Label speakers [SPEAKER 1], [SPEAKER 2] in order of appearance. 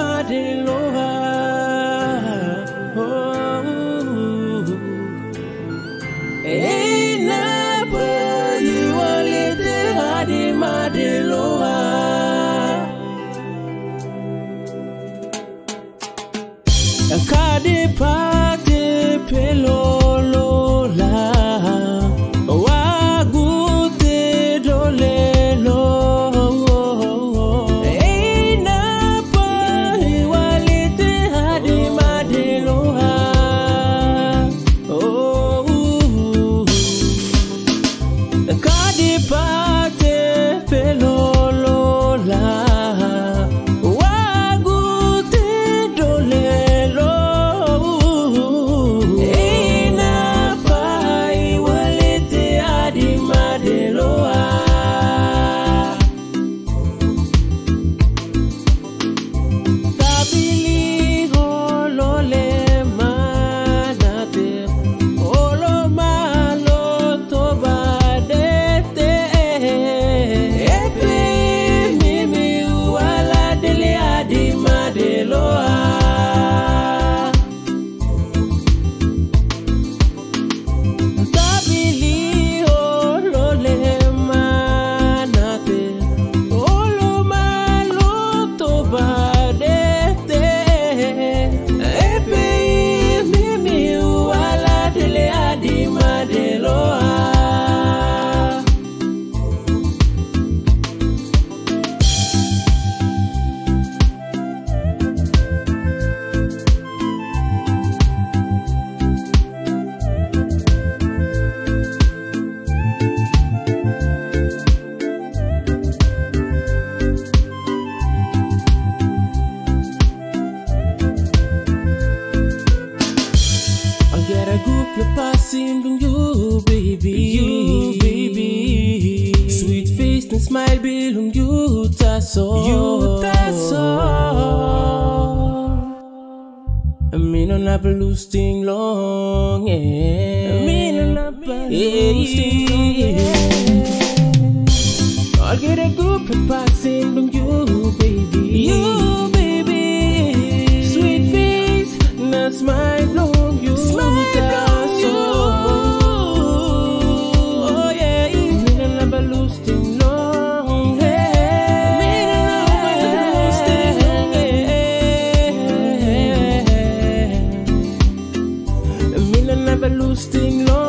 [SPEAKER 1] Madiloha oh. Pate pelolola gotta group your passing on you, baby. You, baby. Sweet face and smile bill on you, that's all. You, that's all. I mean, I'm not lose thing long, yeah. I mean, I'm not lose thing long, yeah. I'll get a group of passing on you, baby. You, baby. Sweet face, not smile. Trusting love.